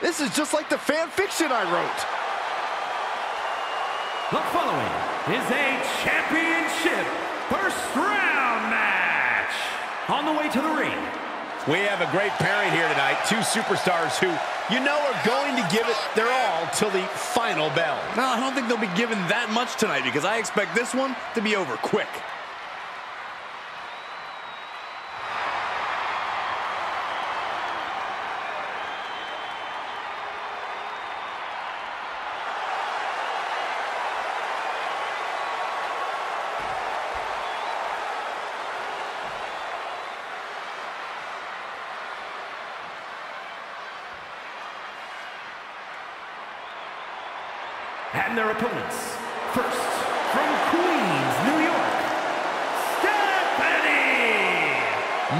This is just like the fan fiction I wrote. The following is a championship first round match. On the way to the ring. We have a great pairing here tonight. Two superstars who you know are going to give it their all till the final bell. No, I don't think they'll be given that much tonight because I expect this one to be over quick. And their opponents. First, from Queens, New York, Stephanie!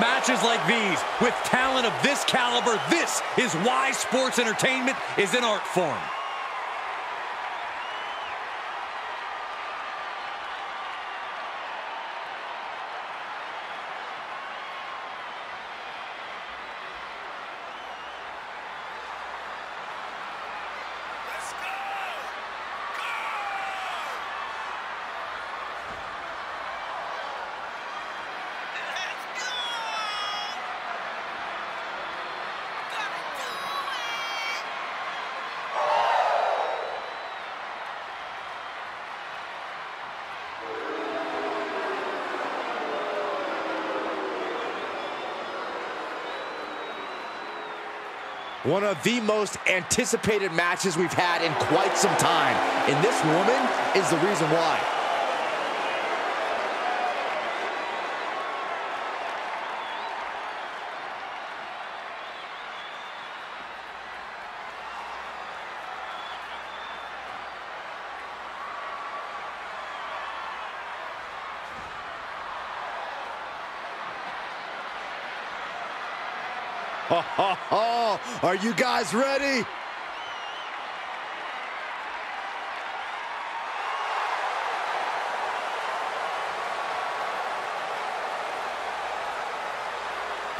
Matches like these, with talent of this caliber, this is why sports entertainment is an art form. One of the most anticipated matches we've had in quite some time. And this woman is the reason why. Are you guys ready?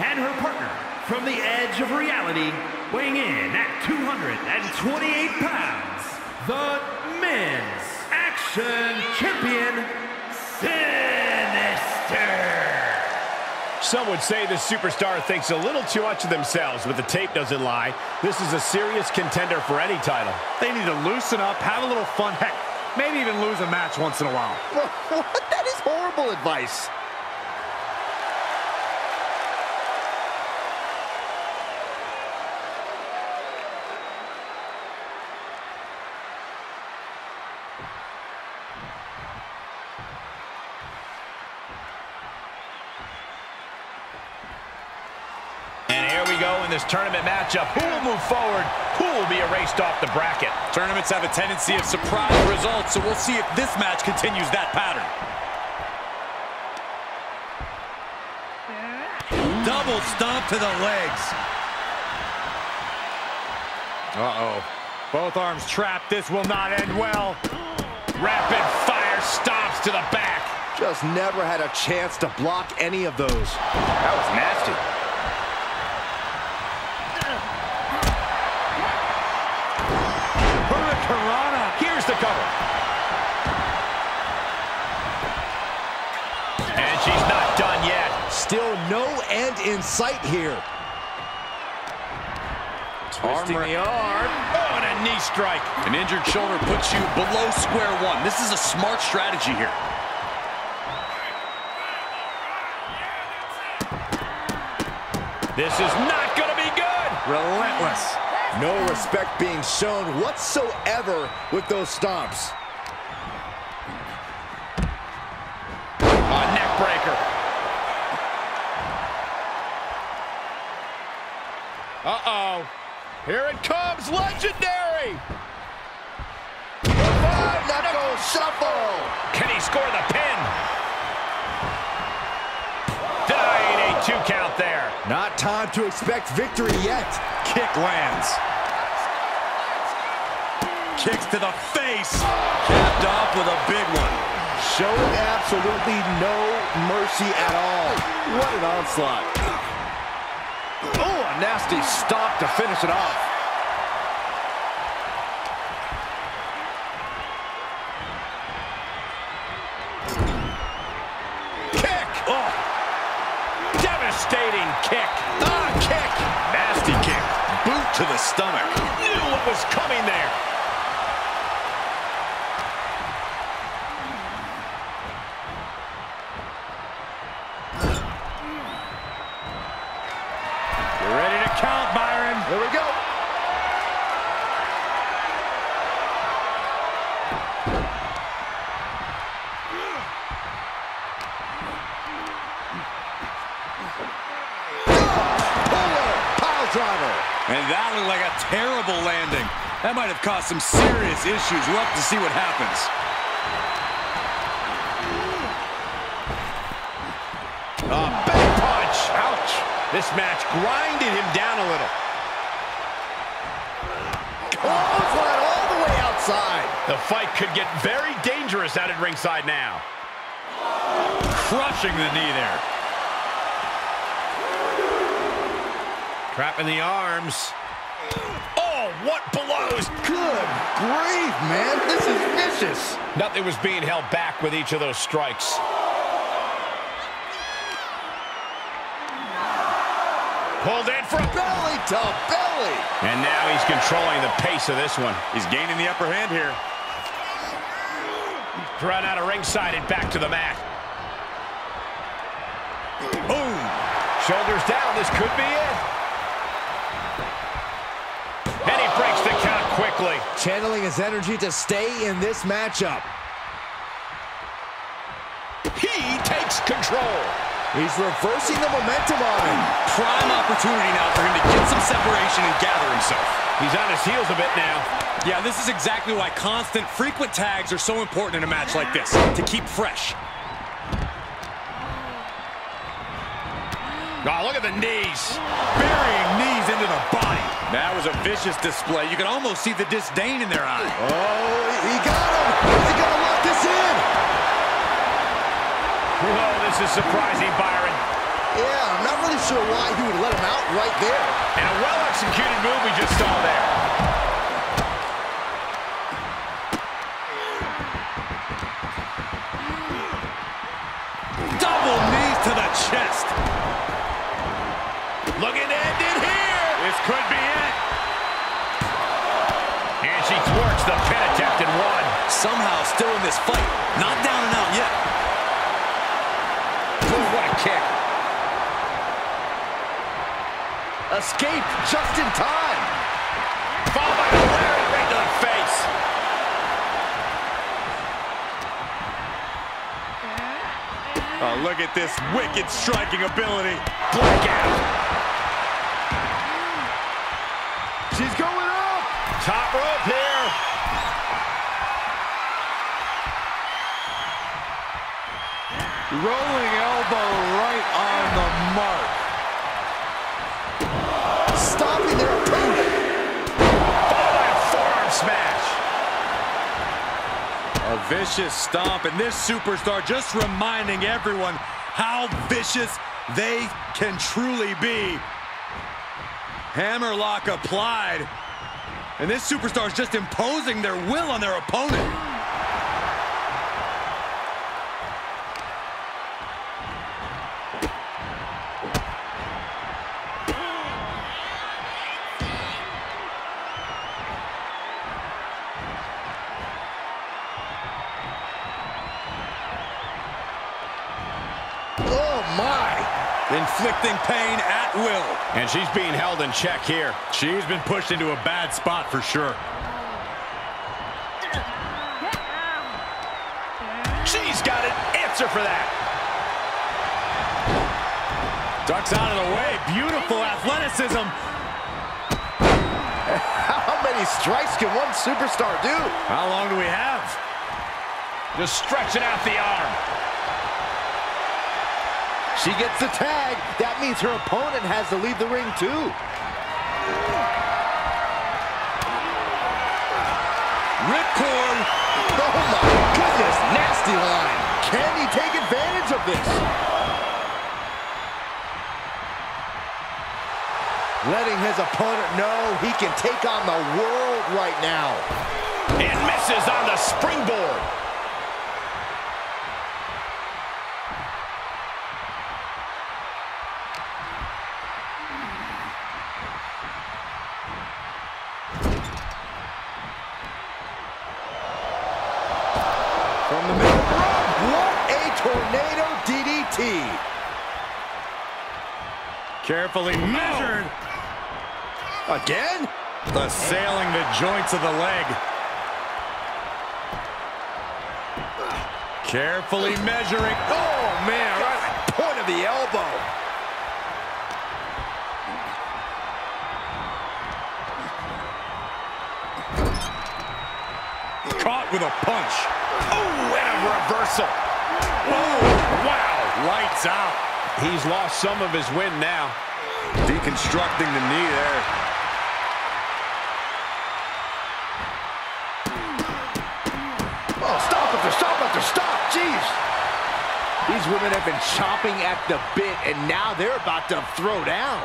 And her partner from the edge of reality, weighing in at 228 pounds, the men's action champion, Sinister. Some would say this superstar thinks a little too much of themselves, but the tape doesn't lie. This is a serious contender for any title. They need to loosen up, have a little fun, heck, maybe even lose a match once in a while. What? That is horrible advice. This tournament matchup. Who will move forward? Who will be erased off the bracket? Tournaments have a tendency of surprise results, so we'll see if this match continues that pattern. Double stomp to the legs. Uh-oh. Both arms trapped. This will not end well. Rapid fire stomps to the back. Just never had a chance to block any of those. That was in sight here. Twisting Armor- the arm. Oh, and a knee strike. An injured shoulder puts you below square one. This is a smart strategy here. This is not going to be good. Relentless. No respect being shown whatsoever with those stomps. Here it comes, legendary! Five knuckle shuffle. Can he score the pin? Denying a two count there. Not time to expect victory yet. Kick lands. Kicks to the face. Capped off with a big one. Showing absolutely no mercy at all. What an onslaught. Nasty stop to finish it off. Kick! Oh! Devastating kick! Ah, kick! Nasty kick. Boot to the stomach. Count, Byron. Here we go. Driver. And that looked like a terrible landing. That might have caused some serious issues. We'll have to see what happens. This match grinded him down a little. Clothesline all the way outside. The fight could get very dangerous out at ringside now. Crushing the knee there. Trapping the arms. Oh, what blows. Good grief, man. This is vicious. Nothing was being held back with each of those strikes. Pulled in from. Belly to belly. And now he's controlling the pace of this one. He's gaining the upper hand here. Thrown out of ringside and back to the mat. Boom. Shoulders down. This could be it. And he breaks the count quickly. Channeling his energy to stay in this matchup. He takes control. He's reversing the momentum on him. Prime opportunity now for him to get some separation and gather himself. He's on his heels a bit now. Yeah, this is exactly why constant, frequent tags are so important in a match like this, to keep fresh. Oh, look at the knees. Burying knees into the body. That was a vicious display. You can almost see the disdain in their eye. Oh, he got him. Is he going to lock this in? Oh, this is surprising, Byron. Yeah, I'm not really sure why he would let him out right there. And a well-executed move we just saw there. Double knees to the chest. Looking to end it here. This could be it. And she thwarts the pin attempt and one. Somehow still in this fight. Not down and out yet. Ooh, what a kick. Escape just in time. Followed by a right to the face. Oh, look at this wicked striking ability. Blackout. She's going up. Top rope here. Rolling elbow right on the mark. A vicious stomp, and this superstar just reminding everyone how vicious they can truly be. Hammerlock applied, and this superstar is just imposing their will on their opponent. Inflicting pain at will. And she's being held in check here. She's been pushed into a bad spot for sure. She's got an answer for that. Ducks out of the way. Beautiful athleticism. How many strikes can one superstar do? How long do we have? Just stretching out the arm. She gets the tag. That means her opponent has to leave the ring too. Ripcord. Oh my goodness, nasty line. Can he take advantage of this? Letting his opponent know he can take on the world right now. And misses on the springboard. Tornado DDT. Carefully measured. Oh. Again? Assailing the joints of the leg. Carefully measuring. Oh man, right at the point of the elbow. Caught with a punch. Oh, and a reversal. Wow. Lights out. He's lost some of his wind now. Deconstructing the knee there. Oh, stop after stop after stop. Jeez. These women have been chomping at the bit, and now they're about to throw down.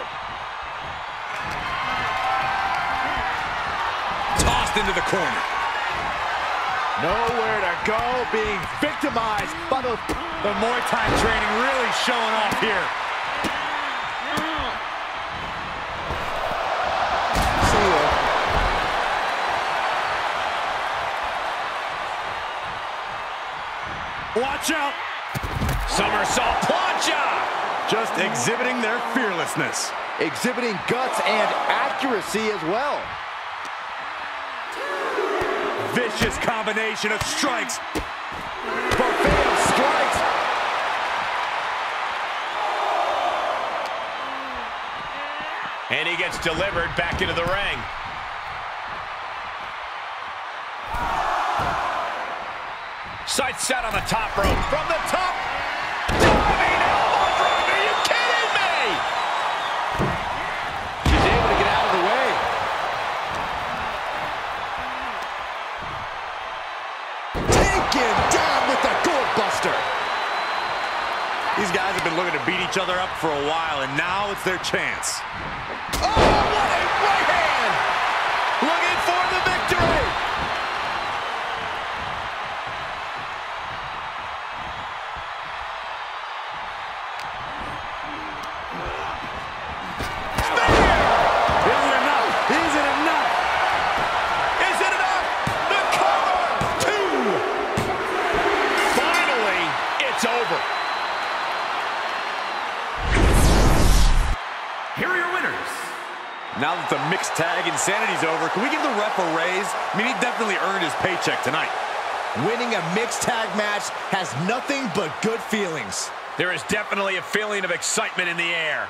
Tossed into the corner. Nowhere to go, being victimized by those... The Muay Thai training really showing off here. Watch out. Somersault plancha. Just exhibiting their fearlessness. Exhibiting guts and accuracy as well. Vicious combination of strikes. Buffet strikes. And he gets delivered back into the ring. Sights set on the top rope. From the top. These guys have been looking to beat each other up for a while, and now it's their chance. The mixed tag insanity's over, can we give the ref a raise? I mean, he definitely earned his paycheck tonight. Winning a mixed tag match has nothing but good feelings. There is definitely a feeling of excitement in the air.